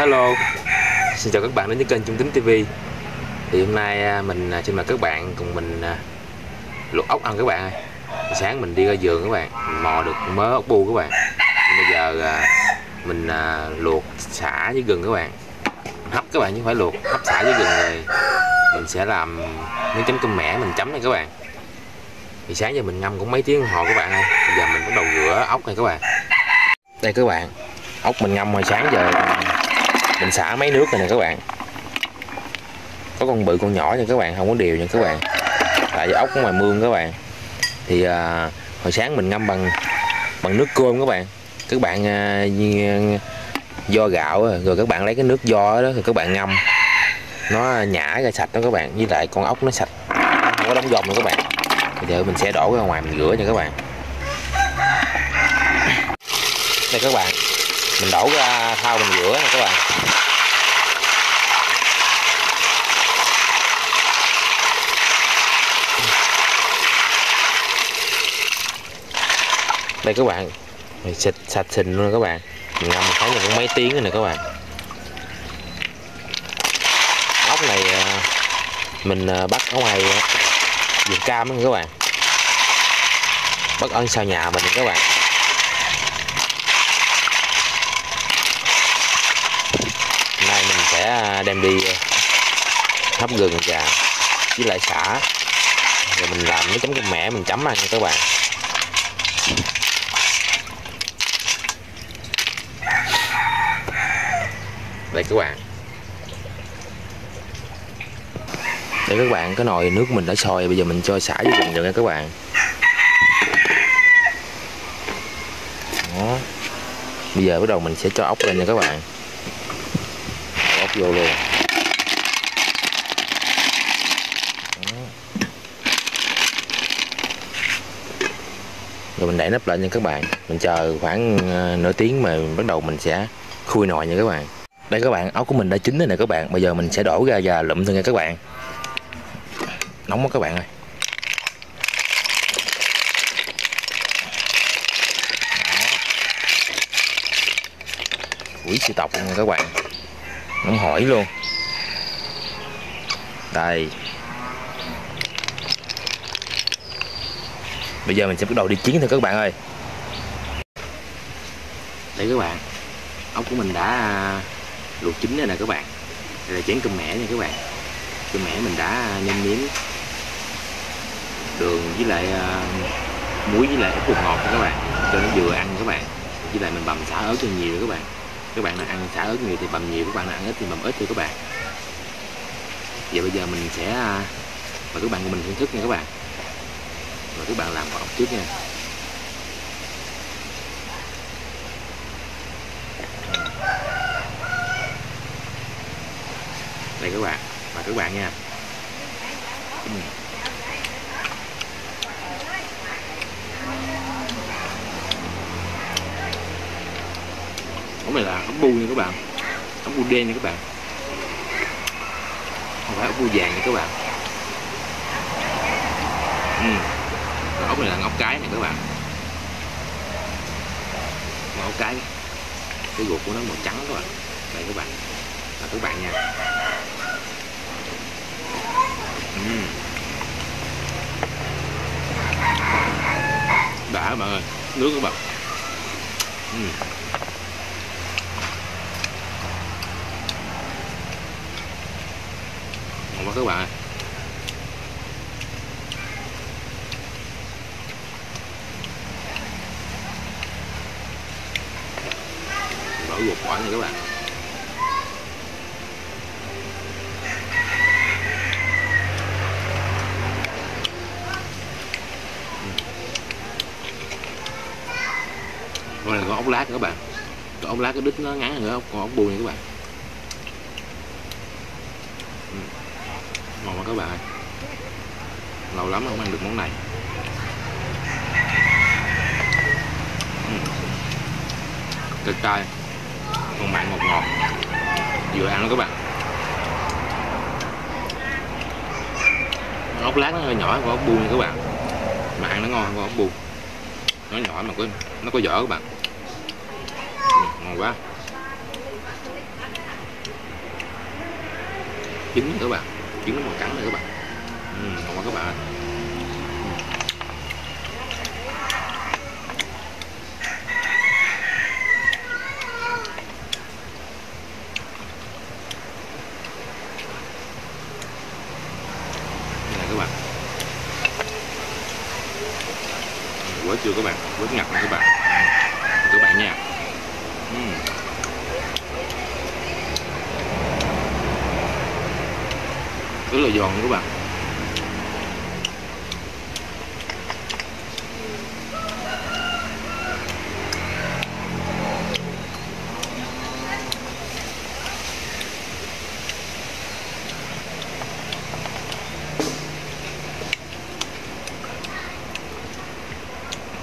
Hello. Xin chào các bạn đến với kênh Trung Tính TV Thì hôm nay à, mình à, xin mời các bạn cùng mình à, luộc ốc ăn các bạn ơi. Sáng mình đi ra vườn các bạn, Mình mò được mớ ốc bu các bạn. Bây giờ mình luộc xả với gừng các bạn. Hấp các bạn chứ không phải luộc, Hấp xả với gừng rồi Mình sẽ làm miếng chấm cơm mẻ mình chấm này các bạn. Thì sáng giờ mình ngâm cũng mấy tiếng hồ các bạn ơi. Bây giờ mình bắt đầu rửa ốc này các bạn. Đây các bạn, ốc mình ngâm hồi sáng giờ mình xả mấy nước này nè các bạn. Có con bự con nhỏ nha các bạn không có đều nha các bạn. Tại vì ốc ngoài mương các bạn. Thì à, hồi sáng mình ngâm bằng bằng nước cơm các bạn. Các bạn à, do gạo rồi các bạn lấy cái nước do đó thì các bạn ngâm. Nó nhả ra sạch đó các bạn với lại con ốc nó sạch. Không có đóng dòng nữa các bạn. Thì giờ mình sẽ đổ ra ngoài mình rửa nha các bạn. Đây các bạn mình đổ ra thau mình rửa nha các bạn. Đây các bạn, mình xịt sạch sình luôn các bạn. Mình ngâm khoảng tháng cũng mấy tiếng rồi nè các bạn. Ốc này à, mình à, bắt ở ngoài à, vườn cam các bạn. Bắt ở sau nhà mình các bạn Hôm nay mình sẽ à, đem đi ờ, hấp gừng và với lại xả rồi mình làm mấy chấm cơm mẻ mình chấm ăn nha các bạn. Đây các bạn. Đây các bạn, cái nồi nước mình đã sôi, bây giờ mình cho xả vô gừng rồi nha các bạn. Đó. Bây giờ bắt đầu mình sẽ cho ốc lên nha các bạn ốc vô luôn rồi mình đậy nắp lại nha các bạn. Mình chờ khoảng ờ, nửa tiếng mà bắt đầu mình sẽ khui nồi nha các bạn. Đây các bạn ốc của mình đã chín rồi nè các bạn. Bây giờ mình sẽ đổ ra và lụm thôi nha các bạn. Nóng quá các bạn ơi. Quỷ siêu tộc luôn nha các bạn nóng hỏi luôn. Đây. Bây giờ mình sẽ bắt đầu đi chiến thôi các bạn ơi. Đây các bạn. Ốc của mình đã à, luộc chín rồi nè các bạn. Đây là chén cơm mẻ nha các bạn. Cơm mẻ mình đã à, nêm nếm. Đường với lại à, muối với lại ít bột ngọt nha các bạn, cho nó vừa ăn các bạn. Với lại mình bầm xả ớt cho nhiều các bạn các bạn nào ăn xả ớt nhiều thì bầm nhiều, các bạn nào ăn ít thì bầm ít thôi các bạn. Vậy bây giờ mình sẽ và mời các bạn của mình thưởng thức nha các bạn. Rồi các bạn làm vào ốc trước nha. Đây các bạn và các bạn nha. Ừ. ốc này là ốc bu nha các bạn. Ốc bu đen nha các bạn. Không phải ốc bu vàng nha các bạn. Ừ. Còn ốc này là ốc cái này các bạn. Mà ốc cái cái ruột của nó màu trắng các bạn. Đây các bạn. Là các bạn nha. Ừ. đã, mọi người. Nước các bạn. Ừ. ngon quá các bạn ơi gỏi ruột quả này các bạn ống ốc lát nữa các bạn. Còn ống lát cái đít nó ngắn hơn nữa, còn ốc bùi này các bạn. Ừ. Ngon quá các bạn ơi. Lâu lắm không ăn được món này. Thịt Cay Còn mặn ngọt ngọt. Vừa ăn đó các bạn. Ốc lát nó hơi nhỏ còn ốc bu nha các bạn. Mà ăn nó ngon hơn con ốc bu nó nhỏ mà có nó có vỏ các bạn ngon quá. Trứng các bạn. Trứng nó màu trắng này các bạn. Ừ, ngon quá các bạn. Này các bạn. Ừ, quá chưa các bạn. Quá ngặt này các bạn các bạn nha uhm rất là giòn các bạn.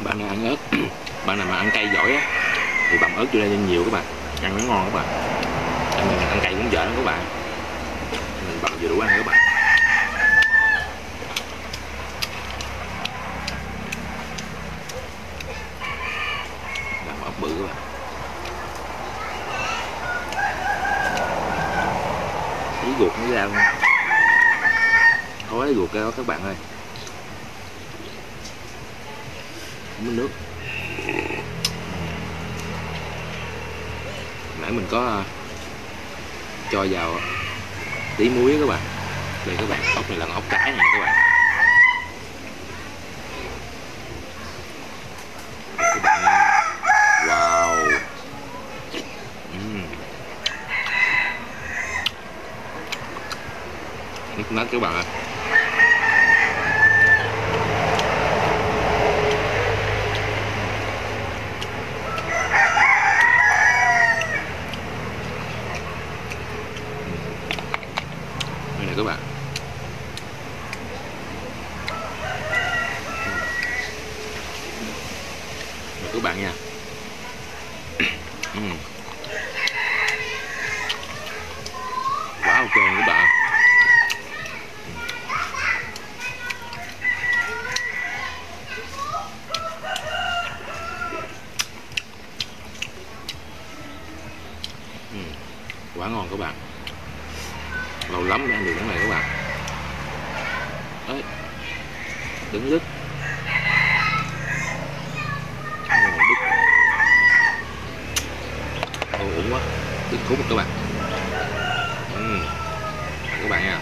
Bạn nào ăn ớt. Bạn nào mà ăn cay giỏi á, thì bằm ớt vô đây nhiều các bạn. Ăn nó ngon các bạn. Ăn ăn cay cũng dở lắm các bạn mình vừa đủ ăn các bạn. Làm ốc bự các bạn. Cái ruột nó ra không có ruột ra đó các bạn ơi. Uống nước. Nãy mình có à, cho vào tí muối các bạn. Đây các bạn, ốc này là ốc cái này các bạn. Wow. Nước nát các bạn ạ. à này các bạn các bạn nha. Ừ. Quá ok các bạn. Ừ. Quá ngon các bạn. Lâu lắm mới ăn được cái này các bạn. Đấy. Đứng đứt Ồ, đứt Ồ, ổn quá đứt khúc các bạn ừ. các bạn nha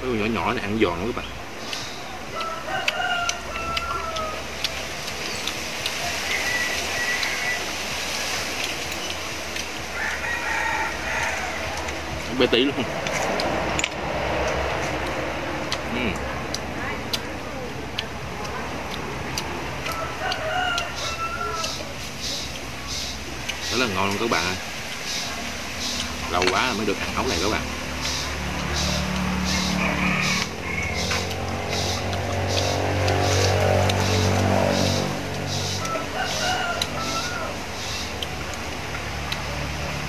cái con nhỏ nhỏ này ăn giòn lắm các bạn cái tí luôn. Ừ. Rất là ngon luôn các bạn ơi. Lâu quá mới được ăn ốc này các bạn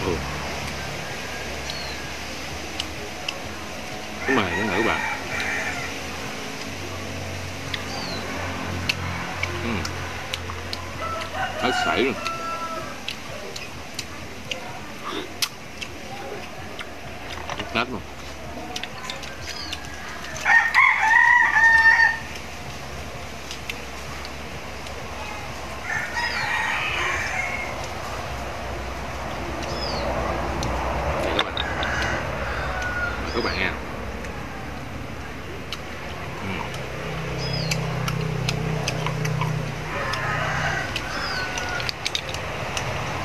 ừ. cái mày nữa nè các bạn ừ hết sảy luôn hết luôn Đây các bạn Mời các bạn nha Ừm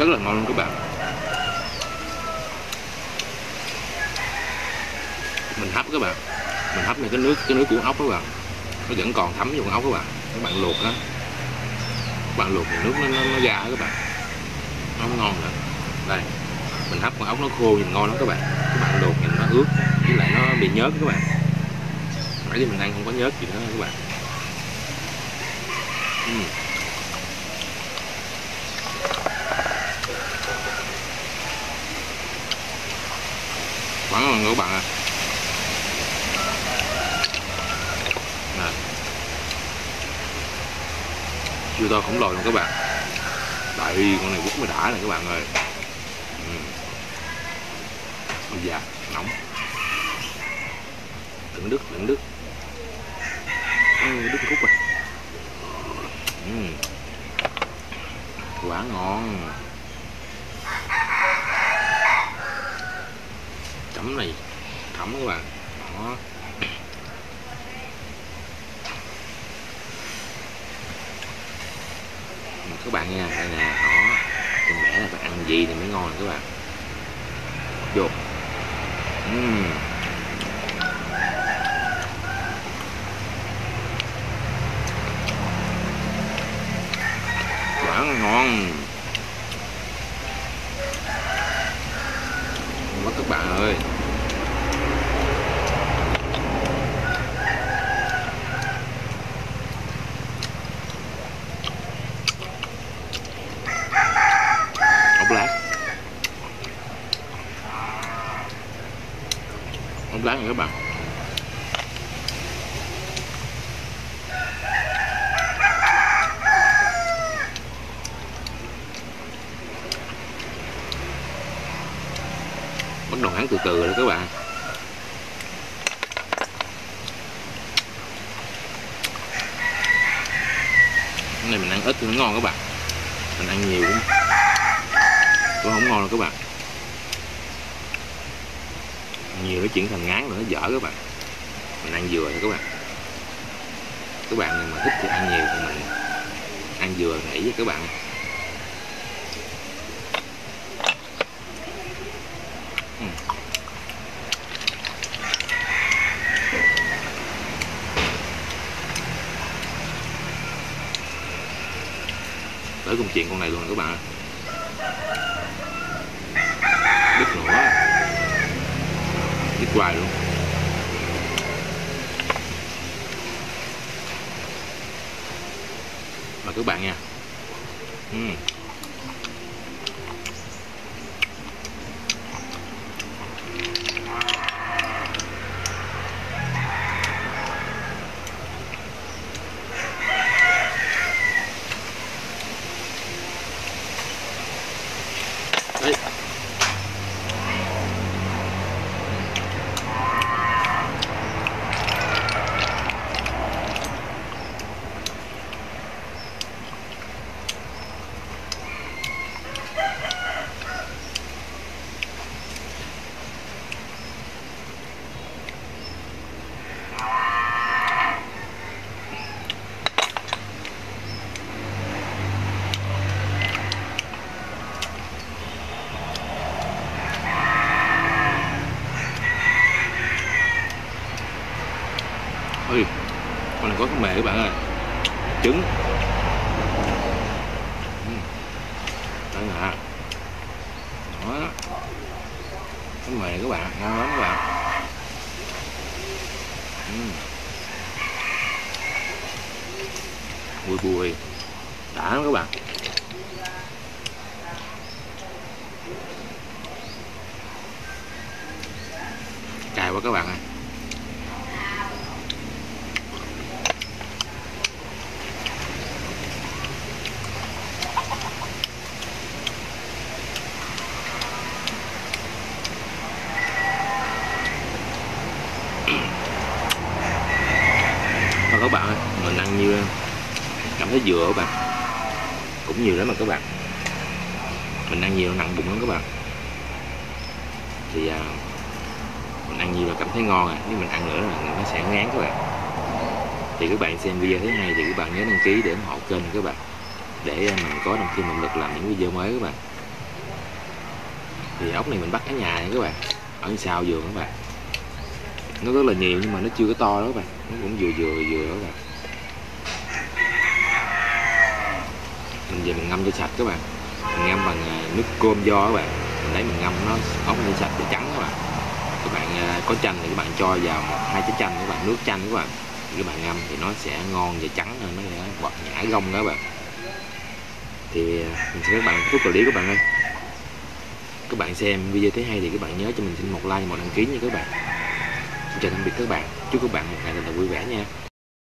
rất là ngon luôn các bạn. Mình hấp các bạn. Mình hấp này cái nước cái nước của ốc các bạn. Nó vẫn còn thấm vô con ốc các bạn. Các bạn luộc đó các bạn luộc thì nước nó, nó, nó ra các bạn. Nó không ngon nữa. Đây. Mình hấp con ốc nó khô nhìn ngon lắm các bạn. Các bạn luộc nhìn nó ướt với lại nó bị nhớt các bạn. Nãy giờ mình ăn không có nhớt gì nữa các bạn. Uhm. Các bạn ạ? À. chưa to khổng lồ luôn các bạn. Đại con này cũng mới đã này các bạn ơi. Ừ. ôi da nóng. Đựng đứt đựng đứt ừ, đứt khúc rồi ừ. quá ngon chấm này thấm các bạn đó mà các bạn nha đây nè đó không lẽ là phải ăn gì thì mới ngon các bạn vô uhm. quá ngon. Mất các bạn ơi. Ốc lát. Ốc nha các bạn. Bắt ăn từ từ rồi các bạn. Cái này mình ăn ít thì nó ngon các bạn. Mình ăn nhiều cũng cũng không ngon đâu các bạn. Nhiều nó chuyển thành ngán rồi nó dở các bạn. Mình ăn vừa thôi các bạn. Các bạn mà thích thì ăn nhiều thì mình ăn vừa nghỉ với các bạn. Tới công chuyện con này luôn các bạn đứt nữa đứt hoài luôn. Mời các bạn nha. Uhm. Có cái mề các bạn ơi. Trứng. Ừ. đây nè đó. Cái mề các bạn, ngon lắm các bạn. Ừ. Bùi bùi. Đã lắm các bạn. Cài quá các bạn ơi Thôi các bạn ơi, mình ăn như cảm thấy vừa các bạn cũng nhiều lắm mà các bạn. Mình ăn nhiều nặng bụng lắm các bạn. Thì à, mình ăn nhiều là cảm thấy ngon à Nếu mình ăn nữa là nó sẽ ngán các bạn. Thì các bạn xem video thứ hai thì các bạn nhớ đăng ký để ủng hộ kênh các bạn. Để à, mình có động thêm động lực làm những video mới các bạn. Thì ốc này mình bắt ở nhà các bạn. Ở sau vườn các bạn. Nó rất là nhiều nhưng mà nó chưa có to đó các bạn. Nó cũng vừa vừa vừa đó các bạn. Mình về mình ngâm cho sạch các bạn. Mình ngâm bằng à, nước cơm do các bạn. Mình lấy mình ngâm nó ốc nó sạch để trắng các bạn. Các bạn à, có chanh thì các bạn cho vào một, hai trái chanh, các bạn nước chanh các bạn. Thì các bạn ngâm thì nó sẽ ngon và trắng hơn, nó sẽ bọt nhả gông đó các bạn. Thì à, mình sẽ các bạn phút clip các bạn ơi các bạn xem video thấy hay thì các bạn nhớ cho mình xin một like, một đăng ký nha các bạn. Chào tạm biệt các bạn. Chúc các bạn một ngày thật là vui vẻ nha.